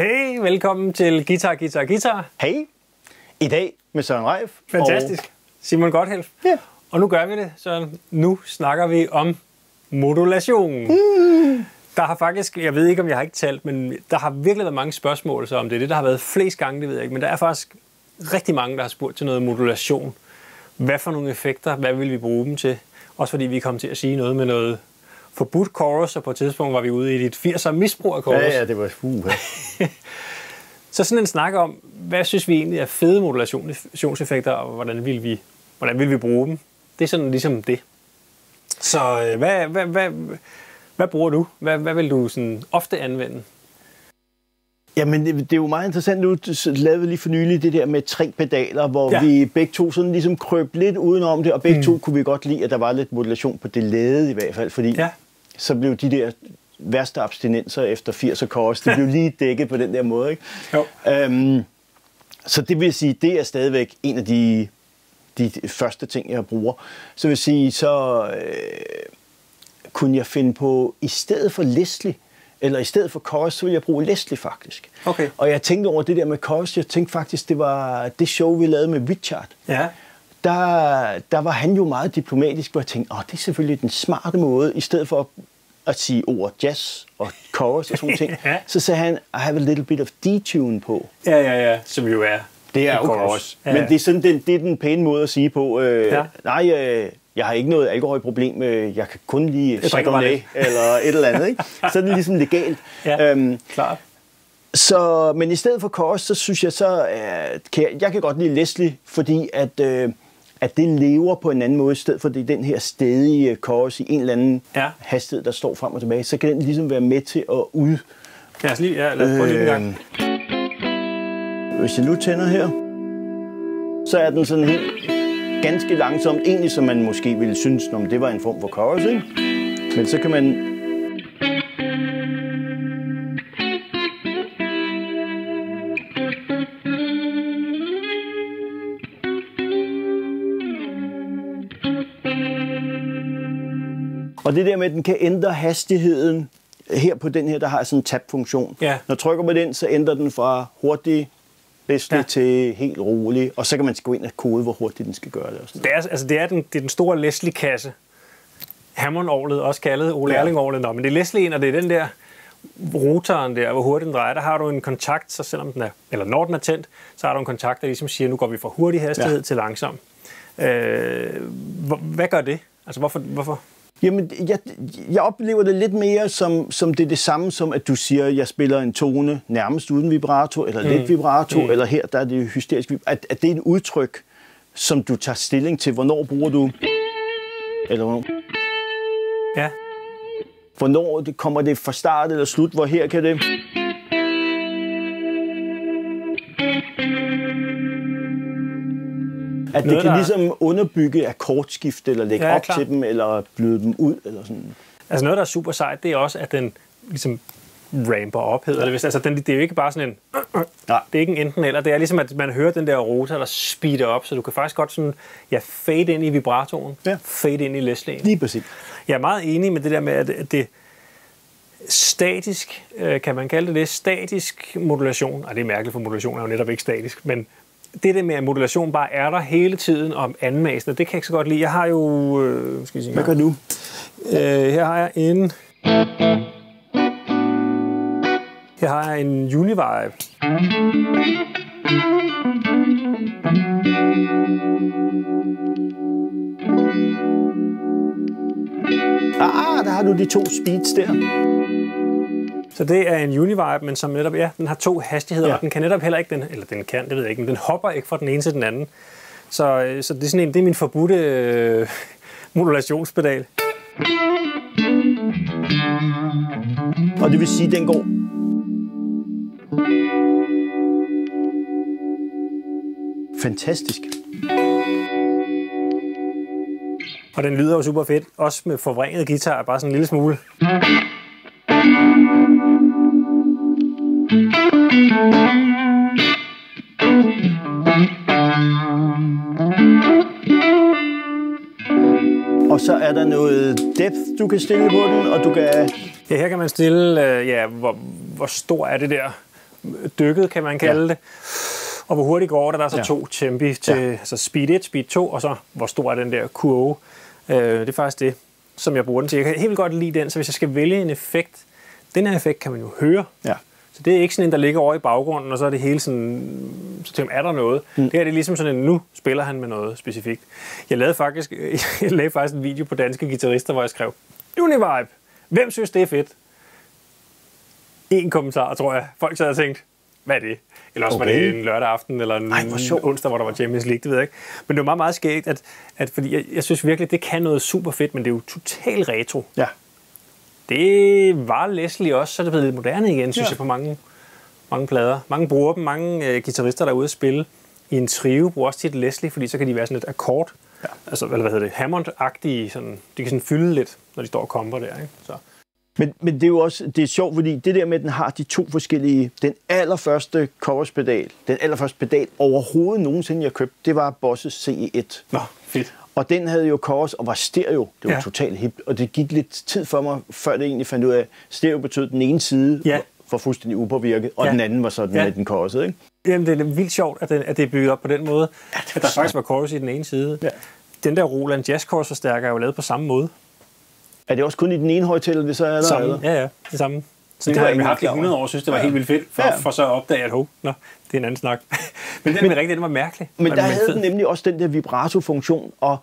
Hey, velkommen til Guitar, Guitar, Guitar. Hey, i dag med Søren Reif. Fantastisk. Og... Simon Godthelf. Ja. Og nu gør vi det, så nu snakker vi om modulation. Mm. Der har faktisk, jeg ved ikke om jeg har ikke talt, men der har virkelig været mange spørgsmål så om det. Det der har været flest gange, det ved jeg ikke, men der er faktisk rigtig mange, der har spurgt til noget modulation. Hvad for nogle effekter, hvad vil vi bruge dem til? Også fordi vi kom til at sige noget med noget forbudt chorus, og på et tidspunkt var vi ude i dit 80'er misbrug af chorus. Ja, ja, det var uh, Så sådan en snak om, hvad synes vi egentlig er fede modulationseffekter, og hvordan vil vi, hvordan vil vi bruge dem? Det er sådan ligesom det. Så øh, hvad, hvad, hvad, hvad bruger du? Hvad, hvad vil du sådan ofte anvende? Jamen, det, er jo meget interessant. Nu lavede vi lige for nylig det der med tre pedaler, hvor ja. vi begge to sådan ligesom krøb lidt udenom det, og begge mm. to kunne vi godt lide, at der var lidt modulation på det lade i hvert fald, fordi ja. Så blev de der værste abstinenser efter 80 kors, det blev lige dækket på den der måde. Ikke? Jo. Øhm, så det vil sige, det er stadigvæk en af de, de første ting, jeg bruger. Så vil sige, så øh, kunne jeg finde på, i stedet for Leslie, eller i stedet for Chorus, så vil jeg bruge Leslie faktisk. Okay. Og jeg tænkte over det der med Chorus, jeg tænkte faktisk, det var det show, vi lavede med Richard. Ja. Der, der var han jo meget diplomatisk, hvor jeg tænkte, åh, det er selvfølgelig den smarte måde, i stedet for at sige ord jazz og chorus og sådan ting, ja. så sagde han, I have a little bit of detune på. Ja, ja, ja, som jo er det er jo chorus. Ja. Men det er, sådan, det, det er den pæne måde at sige på, øh, ja. nej, øh, jeg har ikke noget alkoholproblem, øh, jeg kan kun lige Chardonnay eller et eller andet. Ikke? Så er det ligesom legalt. Ja, øhm, klart. Så, men i stedet for kors, så synes jeg så, at kan jeg, jeg kan godt lide Leslie, fordi at, øh, at det lever på en anden måde, i stedet for det er den her stedige kors i en eller anden ja. hastighed, der står frem og tilbage, så kan den ligesom være med til at ud... Ja, lige, ja lad os prøve øh, lige en gang. Hvis jeg nu tænder her, så er den sådan helt ganske langsomt, egentlig som man måske ville synes, om det var en form for chorus, ikke? Men så kan man Og det der med, at den kan ændre hastigheden, her på den her, der har sådan en tab-funktion. Ja. Når trykker på den, så ændrer den fra hurtig Leslie ja. til helt rolig, og så kan man gå ind og kode, hvor hurtigt den skal gøre det. Og sådan det, er, altså, det, er den, det er den store Leslie-kasse. Hammond-orlet, også kaldet Ole ja. Erling-orlet. Nå, men det er Leslie, og det er den der rotoren der, hvor hurtigt den drejer, der har du en kontakt, så selvom den er, eller når den er tændt, så har du en kontakt, der ligesom siger, nu går vi fra hurtig hastighed ja. til langsom. Øh, hvad gør det? Altså, hvorfor, hvorfor? Jamen, jeg, jeg oplever det lidt mere som, som det er det samme som, at du siger, at jeg spiller en tone nærmest uden vibrato, eller mm. lidt vibrato, mm. eller her, der er det hysterisk. At, at det er et udtryk, som du tager stilling til. Hvornår bruger du... Eller hvornår? Ja. Hvornår det, kommer det fra start eller slut? Hvor her kan det... At det kan ligesom underbygge akkordskift, eller lægge ja, op klar. til dem, eller bløde dem ud, eller sådan. Altså noget, der er super sejt, det er også, at den ligesom ramper op, hedder det. Altså, den, det er jo ikke bare sådan en... Nej. Det er ikke en enten eller. Det er ligesom, at man hører den der rotor, der speeder op, så du kan faktisk godt sådan, ja, fade ind i vibratoren, ja. fade ind i Leslie'en. Lige præcis. Jeg er meget enig med det der med, at det statisk, øh, kan man kalde det det, statisk modulation, og det er mærkeligt, for modulation er jo netop ikke statisk, men det der med, at modulation bare er der hele tiden om anmasende, det kan jeg ikke så godt lide. Jeg har jo... Øh, skal jeg sige, Hvad gør du? Øh, her har jeg en... Her har jeg en Univibe. Ah, der har du de to speeds der. Så det er en Univibe, men som netop, ja, den har to hastigheder, ja. og den kan netop heller ikke, den, eller den kan, det ved jeg ikke, men den hopper ikke fra den ene til den anden. Så, øh, så det er sådan en, det er min forbudte øh, modulationspedal. Og det vil sige, at den går Fantastisk. Og den lyder jo super fedt, også med forvrænget guitar, bare sådan en lille smule. Så er der noget depth, du kan stille på den, og du kan... Ja, her kan man stille, øh, ja, hvor, hvor stor er det der dykket, kan man kalde ja. det. Og hvor hurtigt går det? Der er så ja. to tempi til ja. altså speed 1, speed 2, og så hvor stor er den der kurve. Øh, det er faktisk det, som jeg bruger den til. Jeg kan helt godt lide den, så hvis jeg skal vælge en effekt, den her effekt kan man jo høre. Ja. Så det er ikke sådan en, der ligger over i baggrunden, og så er det hele sådan, så tænker er der noget? Mm. Det her det er ligesom sådan en, nu spiller han med noget specifikt. Jeg lavede faktisk, jeg lavede faktisk en video på danske guitarister, hvor jeg skrev, Univibe, hvem synes det er fedt? En kommentar, tror jeg. Folk sad og tænkte, hvad er det? Eller også okay. var det en lørdag aften, eller en Ej, onsdag, hvor der var Champions League, det ved jeg ikke. Men det var meget, meget skægt, at, at fordi jeg, jeg synes virkelig, det kan noget super fedt, men det er jo totalt retro. Ja. Det var Leslie også, så er det blevet lidt moderne igen, synes ja. jeg, på mange, mange plader. Mange bruger dem, mange øh, guitarister, der er ude at spille i en trio, bruger også tit Leslie, fordi så kan de være sådan lidt akkord. Ja. Altså, eller hvad hedder det, Hammond-agtige, sådan, de kan sådan fylde lidt, når de står og komper der. Ikke? Så. Men, men det er jo også det er sjovt, fordi det der med, at den har de to forskellige... Den allerførste chorus-pedal, den allerførste pedal overhovedet nogensinde, jeg købte, det var Bosses CE1. Nå, fedt. Og den havde jo chorus og var stereo. Det var ja. totalt hip. Og det gik lidt tid for mig, før det egentlig fandt ud af, at stereo betød den ene side ja. var fuldstændig upåvirket, og ja. den anden var sådan ja. med den chorus, ikke? Jamen, det er vildt sjovt, at det, at det er bygget op på den måde, ja, at der faktisk var chorus i den ene side. Ja. Den der Roland Jazz Chorus forstærker er jo lavet på samme måde. Er det også kun i den ene højtaler, vi så er der? Samme. Eller? Ja, ja, det samme. Så det, det har jeg haft i 100 år, synes det var ja. helt vildt fedt, for, ja. for så at opdage, at oh, nå, det er en anden snak. men den men, rigtigt, den var mærkelig. Men der havde den nemlig også den der vibrato-funktion, og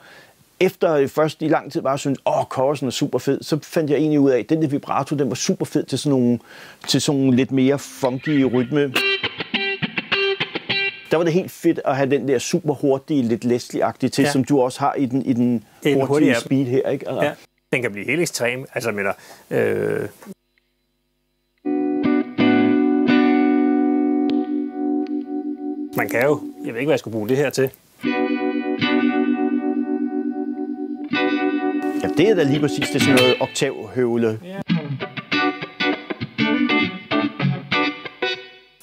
efter først i lang tid bare synes, åh, chorusen er super fed, så fandt jeg egentlig ud af, at den der vibrato, den var super fed til sådan nogle, til sådan nogle lidt mere funky rytme. Der var det helt fedt at have den der super hurtige, lidt Leslie-agtige til, ja. som du også har i den, i den hurtige, hurtige speed her, ikke? Altså. Ja den kan blive helt ekstrem. Altså, med der, øh, man kan jo, jeg ved ikke, hvad jeg skulle bruge det her til. Ja, det er da lige præcis det sådan noget oktavhøvle. Ja.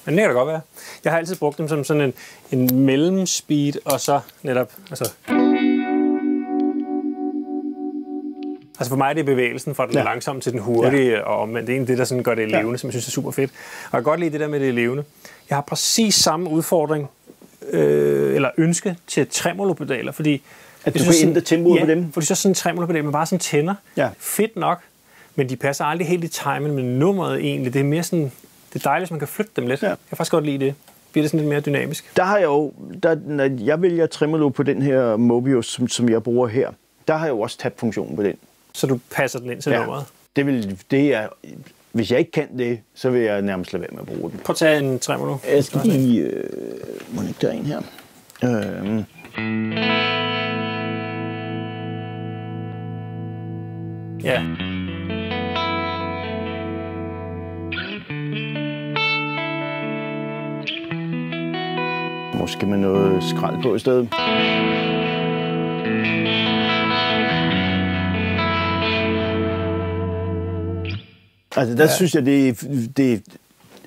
Men det kan da godt være. Jeg har altid brugt dem som sådan en, en mellemspeed, og så netop, altså, Altså for mig er det bevægelsen fra den ja. langsomme til den hurtige, ja. og men det er egentlig det, der sådan gør det levende, ja. som jeg synes er super fedt. Og jeg kan godt lide det der med det levende. Jeg har præcis samme udfordring, øh, eller ønske til tremolopedaler, fordi... At du kan ændre tempoet ja, på dem? fordi så sådan en tremolopedal, man bare sådan tænder. Ja. Fedt nok, men de passer aldrig helt i timen med nummeret egentlig. Det er mere sådan... Det er dejligt, hvis man kan flytte dem lidt. Ja. Jeg kan faktisk godt lide det bliver det sådan lidt mere dynamisk. Der har jeg jo, der, når jeg vælger tremolo på den her Mobius, som, som jeg bruger her, der har jeg jo også tab-funktionen på den. Så du passer den ind til ja. nummeret? Det, vil, det er, hvis jeg ikke kan det, så vil jeg nærmest lade være med at bruge den. Prøv at tage en tremolo. Jeg skal lige... Øh, må ikke der en her? Øh, Ja. Måske med noget skrald på i stedet. Altså der ja. synes jeg, det er, det er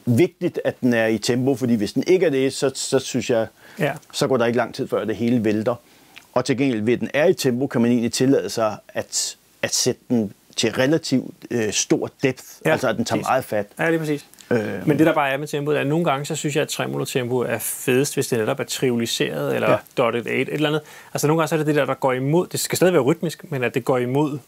vigtigt, at den er i tempo, fordi hvis den ikke er det, så, så synes jeg, ja. så går der ikke lang tid før det hele vælter. Og til gengæld ved den er i tempo, kan man egentlig tillade sig at, at sætte den til relativt øh, stor depth, ja, altså at den tager præcis. meget fat. Ja, det er præcis. Øh, Men det der bare er med tempoet, er at nogle gange, så synes jeg, at tremolo-tempo er fedest, hvis det netop er trivialiseret, eller ja. dotted 8, et eller andet. Altså nogle gange så er det det der, der går imod, det skal stadig være rytmisk, men at det går imod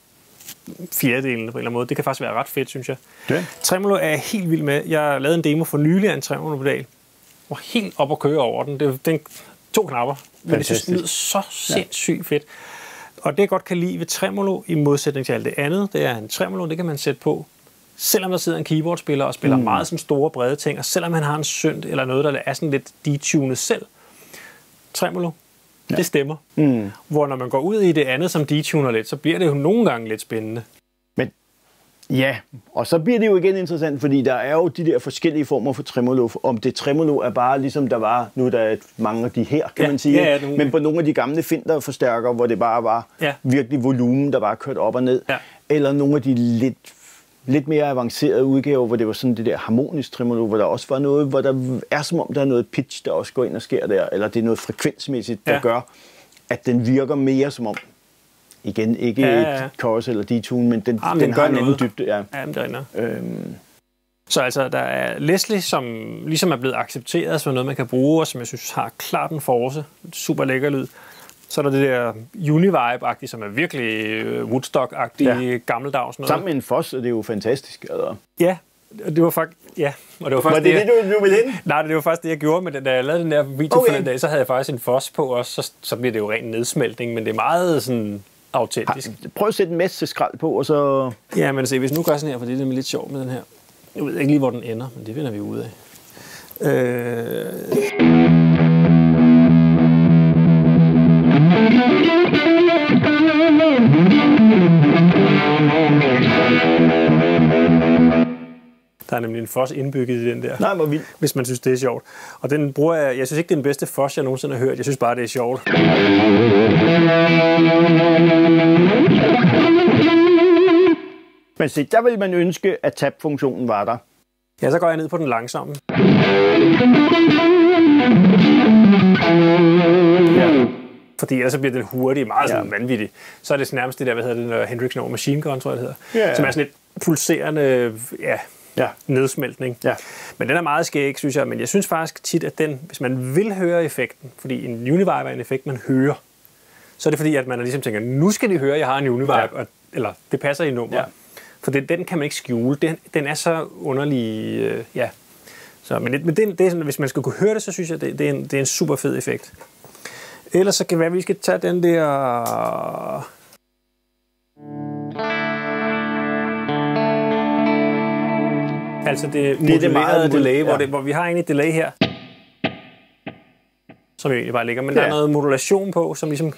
fjerdedelen på en eller anden måde. Det kan faktisk være ret fedt, synes jeg. Ja. Tremolo er jeg helt vild med. Jeg lavede en demo for nylig af en tremolo-pedal. var helt op at køre over den. Det den, to knapper. Men det synes, det så sindssygt ja. fedt. Og det, jeg godt kan lide ved tremolo, i modsætning til alt det andet, det er en tremolo, det kan man sætte på, selvom der sidder en keyboardspiller og spiller mm. meget som store, brede ting, og selvom han har en synd eller noget, der er sådan lidt detunet selv. Tremolo, Ja. Det stemmer. Mm. Hvor når man går ud i det andet, som detuner lidt, så bliver det jo nogle gange lidt spændende. Men ja, og så bliver det jo igen interessant, fordi der er jo de der forskellige former for tremolo. Om det tremolo er bare ligesom der var, nu er der mange af de her, kan ja, man sige. Ja, ja, nogle... Men på nogle af de gamle finder forstærker, hvor det bare var ja. virkelig volumen, der bare kørt op og ned. Ja. Eller nogle af de lidt lidt mere avancerede udgaver, hvor det var sådan det der harmonisk tremolo, hvor der også var noget, hvor der er som om, der er noget pitch, der også går ind og sker der, eller det er noget frekvensmæssigt, der ja. gør, at den virker mere som om, igen, ikke ja, ja, ja. et chorus eller detune, men den, ah, men den, den har en anden dybde. Ja, ja det er øhm, Så altså, der er Leslie, som ligesom er blevet accepteret som noget, man kan bruge, og som jeg synes har klart en force. Super lækker lyd. Så er der det der Univibe-agtige, som er virkelig øh, Woodstock-agtig, ja. gammeldags noget. Sammen med en fos, det er jo fantastisk. Altså. Ja, det var faktisk... Ja, og det var faktisk Var det det, du, du ville ind? Nej, det var faktisk det, jeg gjorde med den, da jeg lavede den der video okay. for den dag, så havde jeg faktisk en fos på også, så, så bliver det jo ren nedsmeltning, men det er meget sådan autentisk. Prøv at sætte en masse skrald på, og så... Ja, men se, hvis nu gør sådan her, for det er nemlig lidt sjovt med den her. Jeg ved ikke lige, hvor den ender, men det finder vi ud af. Øh... Der er nemlig en fos indbygget i den der. Nej, hvor vildt. Hvis man synes, det er sjovt. Og den bruger jeg... Jeg synes ikke, det er den bedste fos, jeg nogensinde har hørt. Jeg synes bare, det er sjovt. Men se, der vil man ønske, at tab-funktionen var der. Ja, så går jeg ned på den langsomme. Ja. Fordi ellers så bliver den hurtig, meget sådan Ja. vanvittig. Så er det nærmest det der, hvad hedder det, når Hendrix over Machine Gun, tror jeg det hedder. Ja. Som er sådan lidt pulserende, ja, Ja. nedsmeltning. Ja. Men den er meget skæg, synes jeg. Men jeg synes faktisk tit, at den, hvis man vil høre effekten, fordi en Univibe er en effekt, man hører, så er det fordi, at man ligesom tænker, nu skal de høre, at jeg har en Univibe, Ja. og, eller det passer i nummer. Ja. For det, den kan man ikke skjule. Den, den er så underlig, øh, ja. Så, men det, men det, det er sådan, hvis man skal kunne høre det, så synes jeg, det, det, er, en, det er en super fed effekt. Ellers så kan være, at vi skal tage den der... Altså det, det er meget mod- delay, hvor, ja. det, hvor vi har egentlig delay her, som egentlig bare ligger, men ja. der er noget modulation på, som ligesom...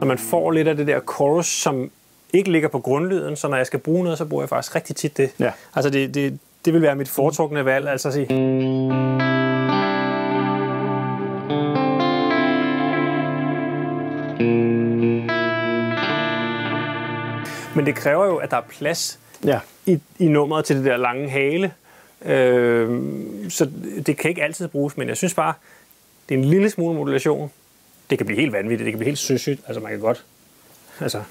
Når man får lidt af det der chorus, som ikke ligger på grundlyden, så når jeg skal bruge noget, så bruger jeg faktisk rigtig tit det. Ja. Altså det, det, det vil være mit foretrukne valg, altså at sige... Men det kræver jo, at der er plads Ja. i, i nummeret til det der lange hale. Øh, så det kan ikke altid bruges, men jeg synes bare, det er en lille smule modulation. Det kan blive helt vanvittigt, det kan blive helt søsygt. Altså man kan godt... Altså...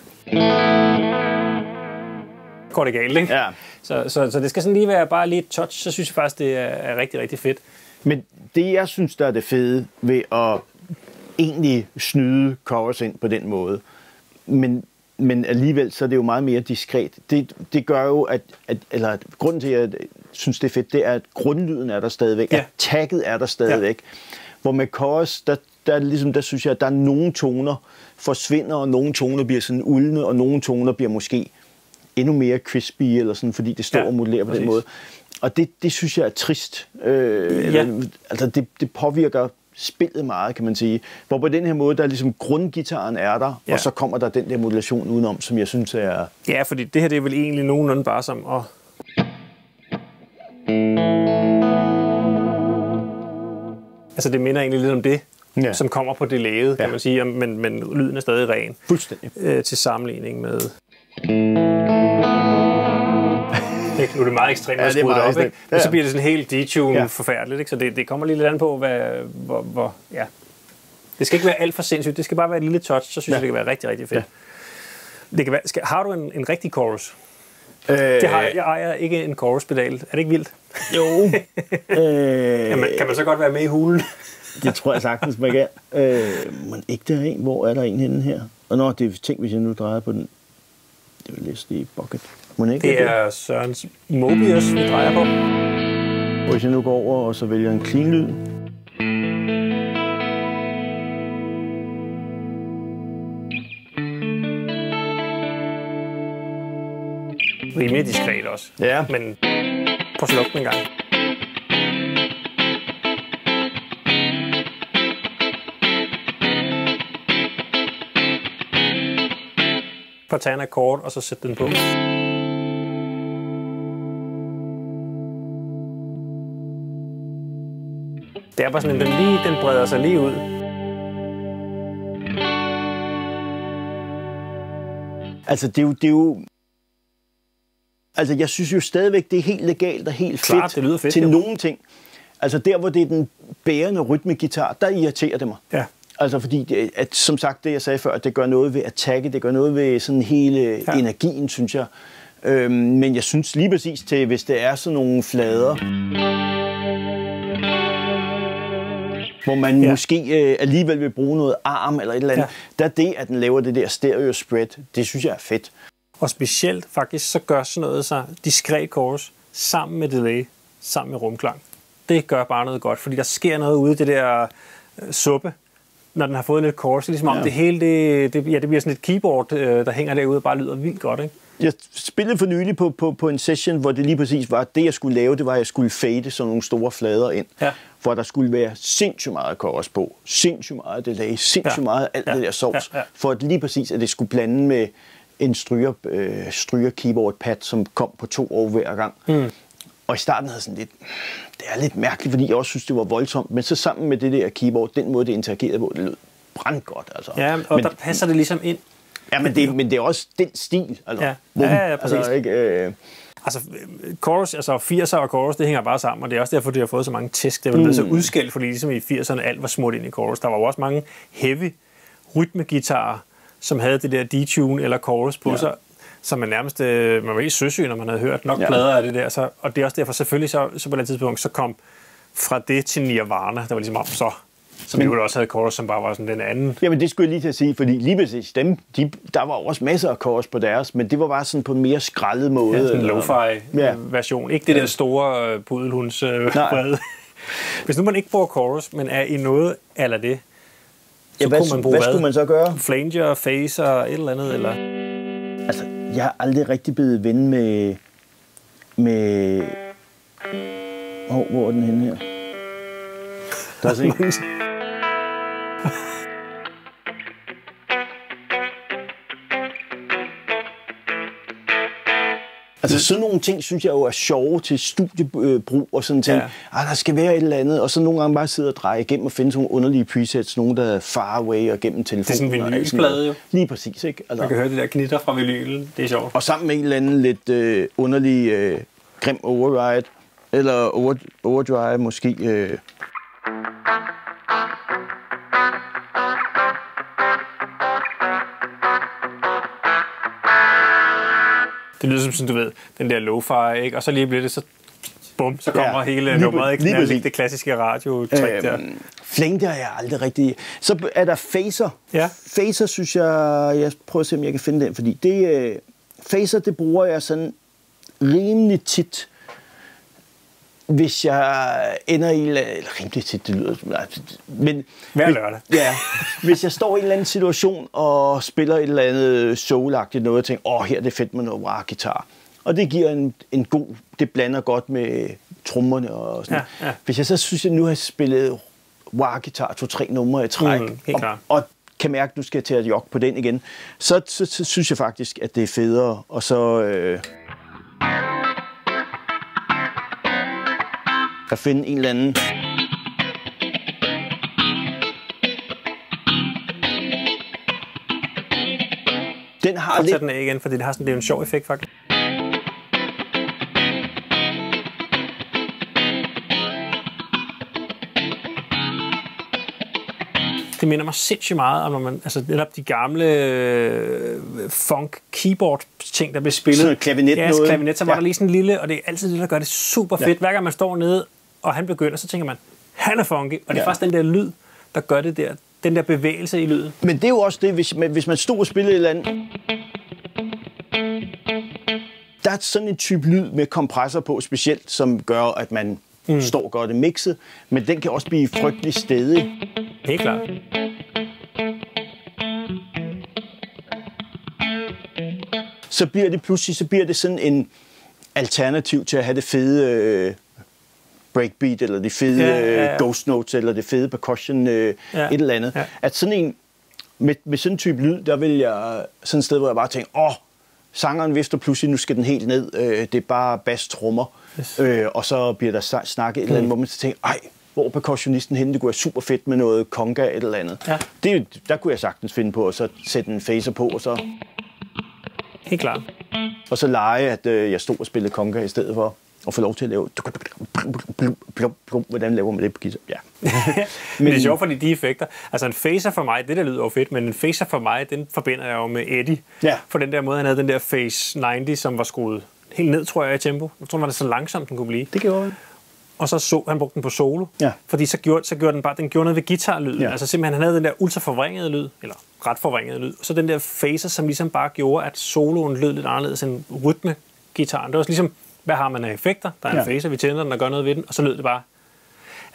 Går det galt, ikke? Ja. Så, så, så det skal sådan lige være bare lige et touch, så synes jeg faktisk, det er, er rigtig, rigtig fedt. Men det, jeg synes, der er det fede ved at egentlig snyde covers ind på den måde, men, men alligevel så er det jo meget mere diskret. Det, det gør jo, at, at eller at grunden til, at jeg synes, det er fedt, det er, at grundlyden er der stadigvæk, Ja. at tagget er der stadigvæk. Hvor med covers, der, der, er ligesom, der synes jeg, at der er nogle toner forsvinder, og nogle toner bliver sådan uldne, og nogle toner bliver måske endnu mere crispy, eller sådan, fordi det står Ja, ja, og modulerer på præcis. den måde. Og det, det synes jeg er trist. Øh, eller, altså det, det påvirker spillet meget, kan man sige. Hvor på den her måde, der er ligesom grundgitaren er der, Ja. og så kommer der den der modulation udenom, som jeg synes er... Ja, fordi det her det er vel egentlig nogenlunde bare som at... Altså det minder egentlig lidt om det, ja. Som kommer på delayet, kan Ja. man sige, men, men lyden er stadig ren Fuldstændig. øh, til sammenligning med... Ikke? Nu er det meget ekstremt Ja, at er skrue det op, ikke? Men så Ja. bliver det sådan helt detune ja. Ja. forfærdeligt, ikke? Så det, det kommer lige lidt an på, hvad, hvor, hvor, ja. Det skal ikke være alt for sindssygt, det skal bare være et lille touch, så synes ja. Ja. jeg, det kan være rigtig, rigtig fedt. Ja. Det kan være, skal, har du en, en rigtig chorus? Øh, Det har, jeg ejer ikke en chorus-pedal. Er det ikke vildt? Jo. øh, Kan man, kan man så godt være med i hulen? det tror jeg sagtens, man kan. Øh, men ikke der er en. Hvor er der en henne her? Og nå, det er tænk, hvis jeg nu drejer på den. Det vil læse i bucket. Den ikke Det er Sørens Mobius, vi drejer på. Hvis jeg nu går over og så vælger en clean lyd. Rimelig diskret også. Ja. Men på sluk den en gang. Prøv at tage en akkord, og så sætte den på. Det er bare sådan, at den, lige, den breder sig lige ud. Altså, det er jo... Det er jo altså, jeg synes jo stadigvæk, det er helt legalt og helt Klart, fedt, det lyder fedt, til jo. nogle ting. Altså, der hvor det er den bærende rytmegitar, der irriterer det mig. Ja. Altså fordi, at, som sagt, det jeg sagde før, at det gør noget ved attacket, det gør noget ved sådan hele ja. energien, synes jeg. Øhm, men jeg synes lige præcis til, hvis det er sådan nogle flader, hvor man ja. måske øh, alligevel vil bruge noget arm eller et eller andet, ja. der er det, at den laver det der stereo spread, det synes jeg er fedt. Og specielt faktisk, så gør sådan noget så diskret chorus sammen med delay, sammen med rumklang. Det gør bare noget godt, fordi der sker noget ude i det der øh, suppe, når den har fået lidt chorus. Ligesom om ja. det hele, det, det, ja, det bliver sådan et keyboard, øh, der hænger derude og bare lyder vildt godt, ikke? Jeg spillede for nylig på, på, på en session, hvor det lige præcis var, det jeg skulle lave, det var, at jeg skulle fade sådan nogle store flader ind. Ja. Hvor der skulle være sindssygt meget chorus på, sindssygt meget delay, sindssygt ja. meget alt ja. det der sovs. Ja. Ja. For at lige præcis, at det skulle blande med en stryger, øh, stryger keyboard pad, som kom på to år hver gang. Mm. Og i starten havde sådan lidt, det er lidt mærkeligt, fordi jeg også synes, det var voldsomt, men så sammen med det der keyboard, den måde, det interagerede på, det lød brandgodt. Altså. Ja, og men, der passer det ligesom ind. Ja, men det, men det er også den stil. Altså. Ja. ja, ja, ja, præcis. Altså, ikke, øh, Altså, chorus, altså 80'er og chorus, det hænger bare sammen, og det er også derfor, det har fået så mange tæsk. Det er blevet mm. så udskældt, fordi ligesom i 80'erne alt var smurt ind i chorus. Der var jo også mange heavy rytmegitarer, som havde det der detune eller chorus på ja. sig, som man nærmest, øh, man var helt søsyg, når man havde hørt nok ja. plader af det der. Så, og det er også derfor selvfølgelig, så, så på det tidspunkt, så kom fra det til Nirvana, der var ligesom om, så som men, jo også havde chorus, som bare var sådan den anden. Jamen det skulle jeg lige til at sige, fordi lige præcis dem, de, der var også masser af chorus på deres, men det var bare sådan på en mere skrællet måde. Ja, sådan en lo-fi ja. version. Ikke det der store uh, pudelhunds uh, Hvis nu man ikke bruger chorus, men er i noget eller det, så ja, hvad, kunne man bruge hvad, hvad skulle man så gøre? Flanger, Phaser, et eller andet, eller? Altså, jeg har aldrig rigtig blevet ven med... med... Oh, hvor er den henne her? Der er sådan Altså sådan nogle ting, synes jeg jo er sjove til studiebrug og sådan ting. Ja. Ah, der skal være et eller andet, og så nogle gange bare sidde og dreje igennem og finde sådan nogle underlige presets, nogle der er far away og gennem telefonen. Det er sådan en vinylplade jo. Lige præcis, ikke? Altså. Man kan høre det der knitter fra vinylen, det er sjovt. Og sammen med en eller anden lidt øh, underlig øh, grim override, eller over, overdrive måske. Øh, Det lyder som sådan, du ved, den der lo-fi, ikke? Og så lige bliver det så bum, så kommer ja, hele lige, nummeret, ikke? Lige, lige det klassiske radio øhm, der. Flink der er jeg aldrig rigtig... Så er der Phaser. Ja. Phaser synes jeg... Jeg prøver at se, om jeg kan finde den, fordi det... Phaser, det bruger jeg sådan rimelig tit hvis jeg ender i, eller rimelig tit, det lyder, men... Hver lørdag. Ja, hvis jeg står i en eller anden situation og spiller et eller andet soulagtigt noget, og tænker, åh, her er det fedt med noget guitar. Og det giver en, en god, det blander godt med trommerne og sådan ja, ja. Hvis jeg så synes, at nu har spillet wah guitar to-tre numre i træk, mm, og, og kan mærke, at du skal til at jogge på den igen, så, så, så synes jeg faktisk, at det er federe. Og så... Øh, at finde en eller anden Den har lidt... den af igen, fordi det har sådan, det er en sjov effekt faktisk. det minder mig sindssygt meget om, når man, altså netop de gamle øh, funk keyboard ting, der blev spillet. Sådan klavinet ja, noget. klavinet, så var ja. der lige sådan en lille, og det er altid det, der gør det super fedt. Ja. Hver gang man står nede, og han begynder, så tænker man, han er funky, og det er ja. faktisk den der lyd, der gør det der, den der bevægelse i lyden. Men det er jo også det, hvis, hvis man stod og spillede et eller andet, der er sådan en type lyd med kompressor på specielt, som gør, at man mm. står godt i mixet, men den kan også blive frygtelig stedig. Helt klart. Så bliver det pludselig så bliver det sådan en alternativ til at have det fede øh, breakbeat, eller det fede ja, ja, ja. Øh, ghost notes, eller det fede percussion, øh, ja. et eller andet. Ja. At sådan en, med, med sådan en type lyd, der vil jeg sådan et sted, hvor jeg bare tænker, åh, sangeren vidste pludselig, nu skal den helt ned, øh, det er bare bass trommer, yes. øh, og så bliver der snakket et eller andet, mm. hvor man tænker, ej, hvor er percussionisten henne, det kunne være super fedt med noget conga et eller andet. Ja. Det, der kunne jeg sagtens finde på, og så sætte en phaser på, og så... Helt klart. Og så lege, at øh, jeg stod og spillede conga i stedet for at få lov til at lave... hvordan laver man det på guitar? Ja. men det er sjovt, fordi de effekter, altså en phaser for mig, det der lyder jo fedt, men en phaser for mig, den forbinder jeg jo med Eddie. Ja. For den der måde, han havde den der phase 90, som var skruet helt ned, tror jeg, i tempo. Jeg tror, det var så langsomt, den kunne blive. Det gjorde jeg. Og så så han brugte den på solo. Ja. Fordi så gjorde, så gjorde den bare, den gjorde noget ved guitarlyden. Ja. Altså simpelthen, han havde den der ultra forvrængede lyd, eller ret forvrængede lyd. Og så den der phaser, som ligesom bare gjorde, at soloen lød lidt anderledes end rytme gitaren. Det var ligesom, hvad har man af effekter? Der er en Ja. phaser, vi tænder den og gør noget ved den, og så lød det bare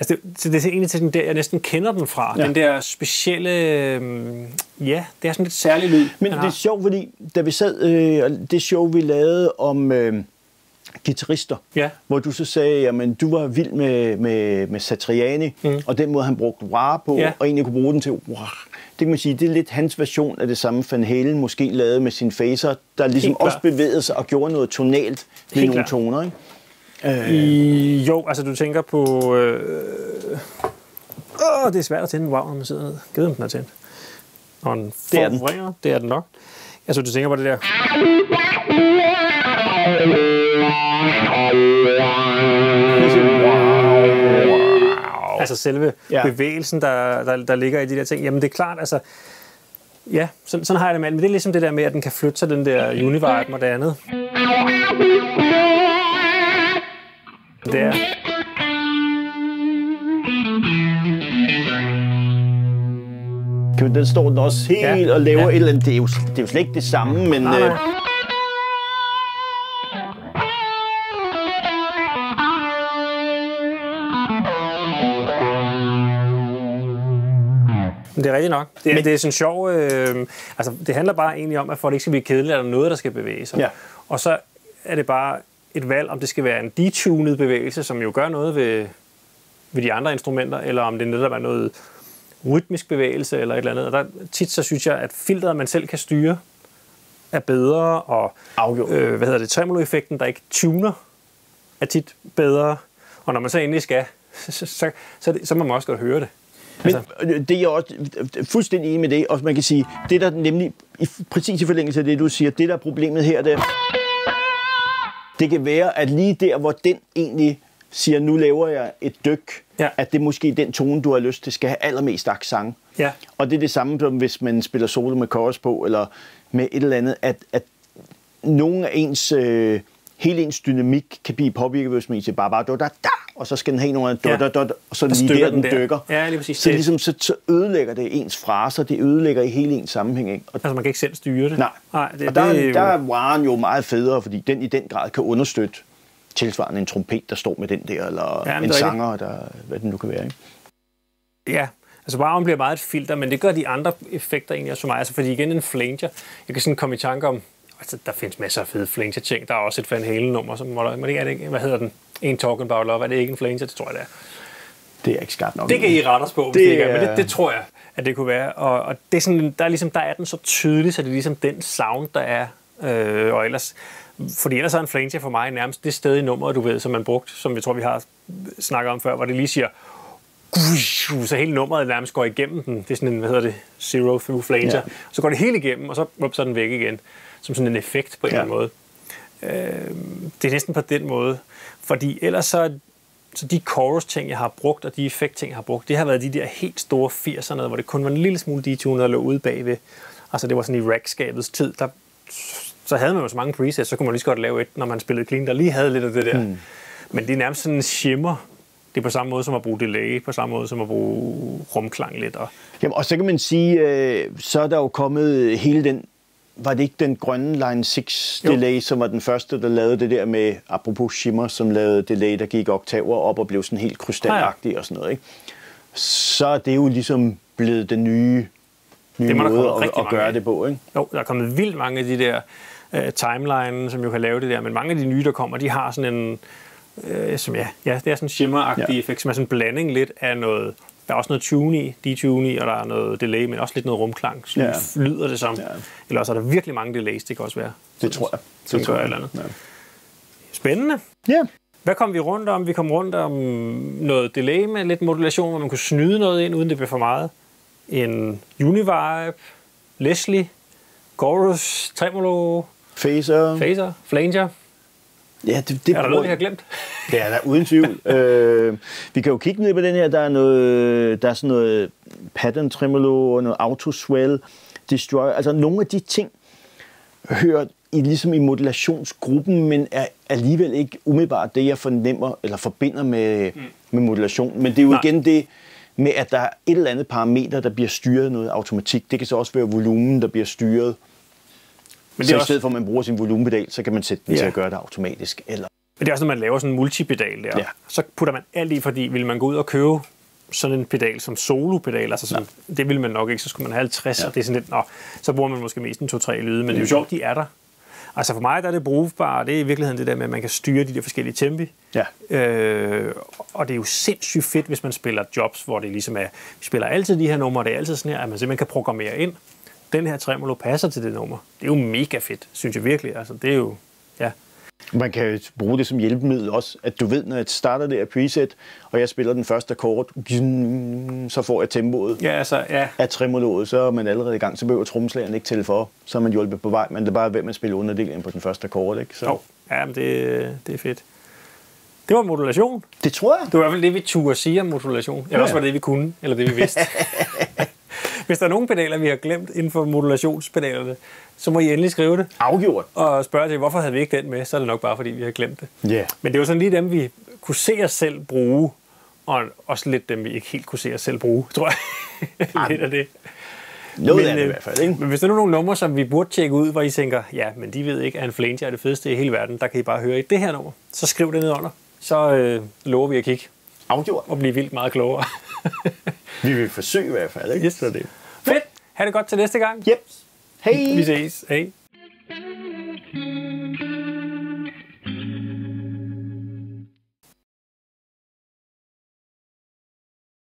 Altså det, så det er egentlig til den der, jeg næsten kender den fra. Ja. Den der specielle, øhm, ja, det er sådan lidt særlig lyd. Men det er sjovt, fordi da vi sad, øh, det show, vi lavede om øh, guitarister, Ja. hvor du så sagde, at du var vild med, med, med Satriani, mm. og den måde, han brugte wah på, Ja. og egentlig kunne bruge den til wah. Det kan man sige, det er lidt hans version af det samme, Van Halen måske lavede med sin phaser, der ligesom Helt også bevægede sig og gjorde noget tonalt med Helt nogle klart. toner. Ikke? I, jo, altså du tænker på... Øh, åh, det er svært at tænde wow, når man sidder ned. Givet om den er tændt. Og en Det er den. forvrænger, det er den nok. Altså du tænker på det der... Altså selve Ja. bevægelsen, der, der, der ligger i de der ting. Jamen det er klart, altså... Ja, sådan, sådan har jeg det med alt. Men det er ligesom det der med, at den kan flytte sig, den der univibe og det andet. Det er... Kan- Den står den også helt Ja. og laver Ja. et eller andet. Det er, jo, det er jo slet ikke det samme, men... Nej, øh, nej. Men det er rigtigt nok. Det er, Men- det er sådan sjov... Øh, altså, det handler bare egentlig om, at for at det ikke skal blive kedeligt, er der noget, der skal bevæge sig. Ja. Og så er det bare et valg, om det skal være en detuned bevægelse, som jo gør noget ved, ved de andre instrumenter, eller om det netop er noget rytmisk bevægelse eller et eller andet. Og der, tit så synes jeg, at filteret, man selv kan styre, er bedre, og Afgjort. øh, hvad hedder det, tremolo-effekten, der ikke tuner, er tit bedre. Og når man så endelig skal, så, så, så, så må man også godt høre det. Men øh, det er jeg også fuldstændig enig med det, og man kan sige, det der nemlig, i, præcis i forlængelse af det, du siger, det der er problemet her, det, det kan være, at lige der, hvor den egentlig siger, nu laver jeg et dyk, Ja. at det er måske den tone, du har lyst til, skal have allermest accent. Ja. Og det er det samme, som hvis man spiller solo med chorus på, eller med et eller andet, at, at nogle af ens, øh, hele ens dynamik kan blive påvirket, hvis man siger bare bare da, da, da, og så skal den have nogle da, og så lige der, den, dykker. Ja, lige præcis. Så, ligesom, så, så ødelægger det ens fraser, det ødelægger i hele ens sammenhæng. Ikke? Og, Altså, man kan ikke selv styre det. nej, Nej det, og der, det er jo, der er waren jo meget federe, fordi den i den grad kan understøtte tilsvarende en trompet, der står med den der, eller Ja, en er sanger, der, hvad den nu kan være. Ikke? Ja, altså Brown bliver meget et filter, men det gør de andre effekter egentlig også for mig. Altså fordi igen en flanger, jeg kan sådan komme i tanke om, altså der findes masser af fede flanger ting. Der er også et Van Halen nummer, som må der, men det er det ikke, hvad hedder den? En Talking About Love, er det ikke en flanger? Det tror jeg det er. Det er ikke skarpt nok. Det kan I rette os på, Det det, ikke er, men det, det tror jeg, at det kunne være. Og, og det er sådan, der, er ligesom, der er den så tydelig, så det er ligesom den sound, der er. Øh, og ellers, fordi ellers er en flanger for mig nærmest det sted i nummeret, du ved, som man brugt, som jeg tror, vi har snakket om før, hvor det lige siger, så hele nummeret nærmest går igennem den. Det er sådan en, hvad hedder det, zero through flanger. Ja. Så går det hele igennem, og så, så er den væk igen. Som sådan en effekt på en Ja. eller anden måde. Øh, det er næsten på den måde. Fordi ellers så, så de chorus-ting, jeg har brugt, og de effekt-ting, jeg har brugt, det har været de der helt store 80'erne, hvor det kun var en lille smule detunet og lå ude bagved. Altså det var sådan i rackskabets tid, der, så havde man jo så mange presets, så kunne man lige så godt lave et, når man spillede clean, der lige havde lidt af det der. Mm. Men det er nærmest sådan en shimmer. Det er på samme måde som at bruge delay, på samme måde som at bruge rumklang lidt. Og, Jamen, og så kan man sige, øh, så er der jo kommet hele den, var det ikke den grønne Line 6 Jo. delay, som var den første, der lavede det der med, apropos Shimmer, som lavede delay, der gik oktaver op og blev sådan helt krystalagtig og sådan noget. Ikke? Så er det jo ligesom blevet den nye, nye Det måde at, at gøre af. det på. Ikke? Jo, der er kommet vildt mange af de der uh, timeline, som jo kan lave det der, men mange af de nye, der kommer, de har sådan en, uh, som ja, ja, det er sådan en shimmer-agtig Ja. ja. effekt, som er sådan en blanding lidt af noget, der er også noget tune i, detune i, og der er noget delay, men også lidt noget rumklang, så Ja. lyder det som. Ja. Eller også er der virkelig mange delays, det kan også være. Det tror jeg. Som det tror jeg. eller andet. Ja. Spændende. Ja. Hvad kom vi rundt om? Vi kom rundt om noget delay med lidt modulation, hvor man kunne snyde noget ind, uden det blev for meget. En Univibe, Leslie, Chorus, Tremolo, Phaser. Phaser, Flanger. Ja, det, det Er der noget, vi har glemt? Det er der uden tvivl. øh, vi kan jo kigge ned på den her. Der er, noget, der er sådan noget pattern tremolo og noget auto swell, destroy. Altså nogle af de ting hører i, ligesom i modulationsgruppen, men er alligevel ikke umiddelbart det, jeg fornemmer eller forbinder med, mm. med modulation. Men det er jo Nej. igen det med, at der er et eller andet parameter, der bliver styret noget automatik. Det kan så også være volumen, der bliver styret. Men så det, er i også, stedet for, at man bruger sin volumenpedal, så kan man sætte den Ja. til at gøre det automatisk. Eller men det er også, når man laver sådan en multipedal der, Ja. så putter man alt i, fordi vil man gå ud og købe sådan en pedal som solopedal, altså sådan, det vil man nok ikke, så skulle man have 50, ja. Ja. og det er sådan lidt, nå, så bruger man måske mest en 2-3 lyde, men det er jo sjovt, de er der. Altså for mig der er det brugbare, det er i virkeligheden det der med, at man kan styre de der forskellige tempi. Ja. Øh, og det er jo sindssygt fedt, hvis man spiller jobs, hvor det ligesom er, vi spiller altid de her numre, det er altid sådan her, at man simpelthen kan programmere ind. Den her tremolo passer til det nummer. Det er jo mega fedt, synes jeg virkelig. Altså, det er jo, ja. Man kan jo bruge det som hjælpemiddel også, at du ved, når jeg starter det her preset, og jeg spiller den første akkord, så får jeg tempoet Ja, altså, ja. af tremoloet, så er man allerede i gang, så behøver trommeslageren ikke tælle for, så er man hjulpet på vej, men det er bare, hvem man spiller underdelingen på den første akkord, ikke? Så. Jo, ja, men det, det er fedt. Det var modulation. Det tror jeg. Det var i hvert fald det, vi turde sige om modulation. Eller Ja. også var det, vi kunne, eller det, vi vidste. Hvis der er nogle pedaler, vi har glemt inden for modulationspedalerne, så må I endelig skrive det. Afgjort. Og spørge til, hvorfor havde vi ikke den med? Så er det nok bare, fordi vi har glemt det. Ja. Yeah. Men det var sådan lige dem, vi kunne se os selv bruge, og også lidt dem, vi ikke helt kunne se os selv bruge, tror jeg. lidt af det. Noget Men, af det i øh, hvert fald, ikke? Men hvis der er nogle numre, som vi burde tjekke ud, hvor I tænker, ja, men de ved ikke, at en flanger er det fedeste i hele verden, der kan I bare høre i det her nummer. Så skriv det ned under. Så øh, lover vi at kigge Afgjort. og blive vildt meget klogere. Vi vil forsøge i hvert fald, ikke? Yes. Så det. Fedt! Ha' det godt til næste gang. Yep. Hej. Vi ses. Hej.